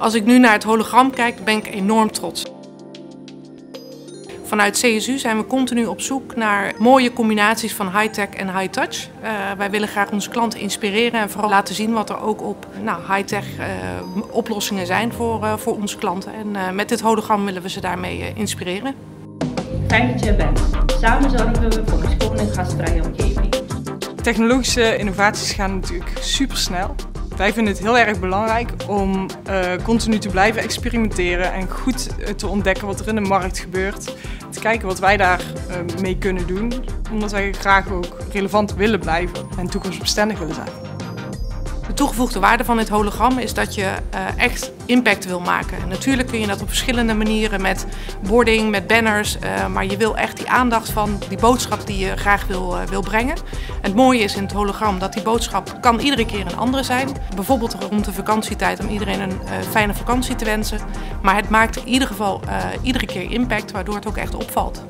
Als ik nu naar het hologram kijk, ben ik enorm trots. Vanuit CSU zijn we continu op zoek naar mooie combinaties van high-tech en high-touch. Uh, wij willen graag onze klanten inspireren en vooral laten zien wat er ook op nou, high-tech uh, oplossingen zijn voor, uh, voor onze klanten. En met dit hologram willen we ze daarmee inspireren. Fijn dat je er bent. Samen zorgen we voor een schoon en gastvrije omgeving. Technologische innovaties gaan natuurlijk super snel. Wij vinden het heel erg belangrijk om uh, continu te blijven experimenteren en goed te ontdekken wat er in de markt gebeurt. Te kijken wat wij daar uh, mee kunnen doen, omdat wij graag ook relevant willen blijven en toekomstbestendig willen zijn. De toegevoegde waarde van dit hologram is dat je uh, echt impact wil maken. natuurlijk kun je dat op verschillende manieren met boarding, met banners, uh, maar je wil echt die aandacht van die boodschap die je graag wil, uh, wil brengen. Het mooie is in het hologram dat die boodschap kan iedere keer een andere zijn. Bijvoorbeeld rond de vakantietijd om iedereen een fijne vakantie te wensen. Maar het maakt in ieder geval iedere keer impact waardoor het ook echt opvalt.